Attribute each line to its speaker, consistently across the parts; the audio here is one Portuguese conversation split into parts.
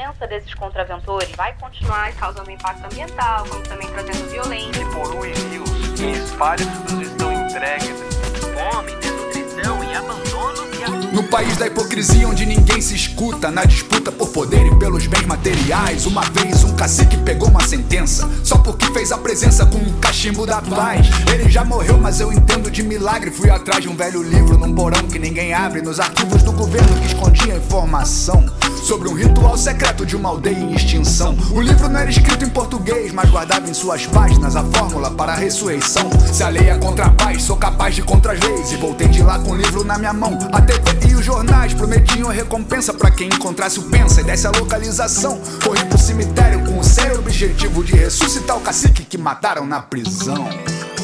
Speaker 1: presença desses contraventores vai continuar causando impacto ambiental, como também trazendo violência.
Speaker 2: Que polui rios e espalha estão entregues.
Speaker 3: No país da hipocrisia onde ninguém se escuta Na disputa por poder e pelos bens materiais Uma vez um cacique pegou uma sentença Só porque fez a presença com um cachimbo da paz. Ele já morreu, mas eu entendo de milagre Fui atrás de um velho livro num porão que ninguém abre Nos arquivos do governo que escondia informação Sobre um ritual secreto de uma aldeia em extinção. O livro não era escrito em português Mas guardava em suas páginas a fórmula para a ressurreição. Se a lei é contra a paz, sou capaz de contra as leis E voltei de lá com o livro na minha mão A TV e os jornais prometiam recompensa para quem encontrasse o pensa. E desse a localização Corri pro cemitério com o sério objetivo de ressuscitar o cacique que mataram na prisão.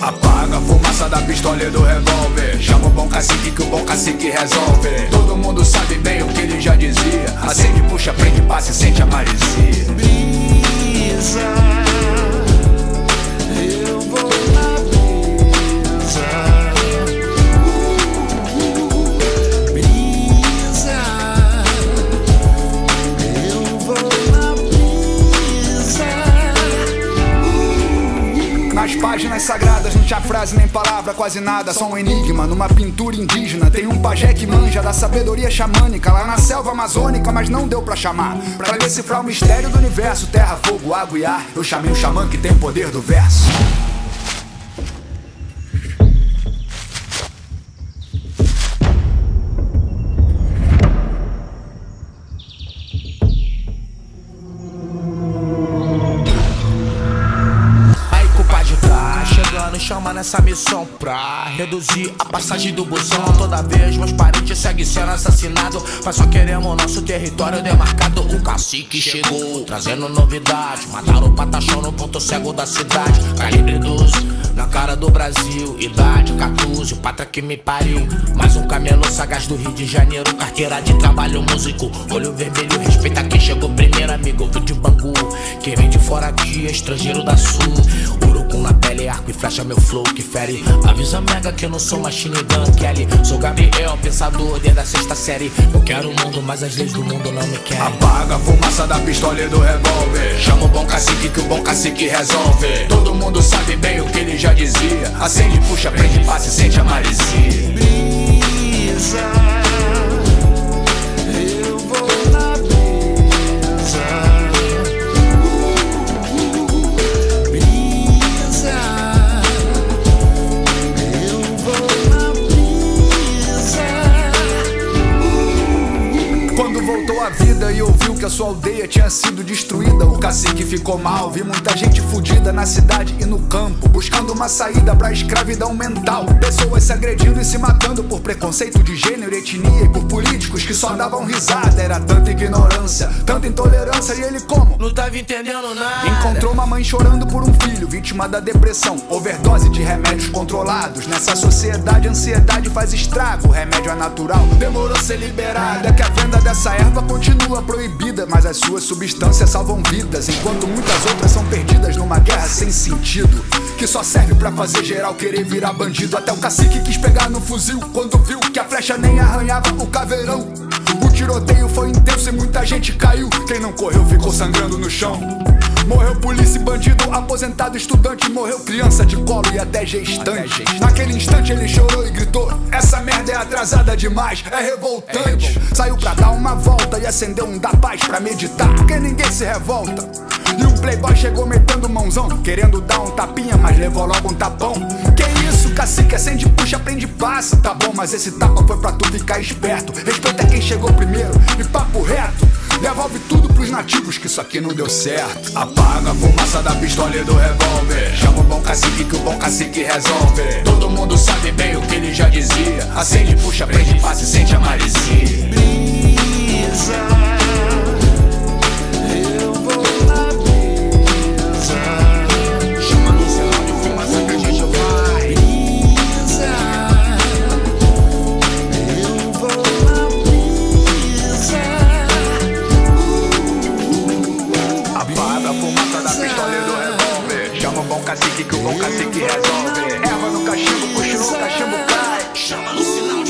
Speaker 3: Apaga a fumaça da pistola e do revólver. Chama o bom cacique que o bom cacique resolve. Todo mundo sabe bem o que ele já dizia. Acende, puxa, prende, passa e sente a maresia. Brisa páginas sagradas não tinha frase nem palavra, quase nada, só um enigma numa pintura indígena. Tem um pajé que manja da sabedoria xamânica lá na selva amazônica, mas não deu pra chamar. Pra decifrar o mistério do universo, terra, fogo, água e ar, eu chamei o xamã que tem o poder do verso.
Speaker 4: Nessa missão pra reduzir a passagem do busão. Toda vez meus parentes seguem sendo assassinados, mas só queremos nosso território demarcado. O cacique chegou, trazendo novidade. Mataram o patachão no ponto cego da cidade. Calibre 12, na cara do Brasil. Idade 14, pátria que me pariu. Mais um camelo sagaz do Rio de Janeiro. Carteira de trabalho, músico. Olho vermelho, respeita quem chegou primeiro, amigo. Vim de Bangu, quem vem de fora aqui é estrangeiro da sul. Urucum na pele, arco flecha, meu flow que fere. Avisa mega que eu não sou machine gun Kelly. Sou Gabriel, pensador desde a sexta série. Eu quero o mundo, mas as leis do mundo não me querem.
Speaker 3: Apaga a fumaça da pistola e do revólver. Chama o bom cacique que o bom cacique resolve. Todo mundo sabe bem o que ele já dizia. Acende, puxa, prende, passa e sente a maresia. E ouviu que a sua aldeia tinha sido destruída. O cacique ficou mal, vi muita gente fudida na cidade e no campo, buscando uma saída pra escravidão mental. Pessoas se agredindo e se matando por preconceito de gênero e etnia e por políticos que só davam risada. Era tanta ignorância, tanta intolerância e ele como?
Speaker 4: Não tava entendendo nada.
Speaker 3: Encontrou uma mãe chorando por um filho, vítima da depressão, overdose de remédios controlados. Nessa sociedade, a ansiedade faz estrago. O remédio é natural, demorou a ser liberado. É que a venda dessa erva proibida, mas as suas substâncias salvam vidas, enquanto muitas outras são perdidas numa guerra sem sentido, que só serve para fazer geral querer virar bandido. Até o cacique quis pegar no fuzil quando viu que a flecha nem arranhava o caveirão. O tiroteio foi intenso e muita gente caiu. Quem não correu ficou sangrando no chão. Morreu polícia e bandido, aposentado, estudante. Morreu criança de colo e até gestante. Naquele instante ele chorou e gritou: Essa merda é atrasada demais, é revoltante. Saiu pra dar uma volta acendeu um da paz pra meditar. Porque ninguém se revolta. E um playboy chegou metendo mãozão, querendo dar um tapinha, mas levou logo um tapão. Que isso, cacique, acende, puxa, prende, passa. Tá bom, mas esse tapa foi pra tu ficar esperto. Respeita quem chegou primeiro e papo reto. Devolve tudo pros nativos que isso aqui não deu certo. Apaga a fumaça da pistola e do revólver. Chama o bom cacique que o bom cacique resolve. Todo mundo sabe bem o que ele já dizia. Acende, puxa, prende, passa e sente a maresia. cacique que o bom cacique resolve. Erva no cachimbo, puxa no cachimbo cai.
Speaker 4: Chama no sinal.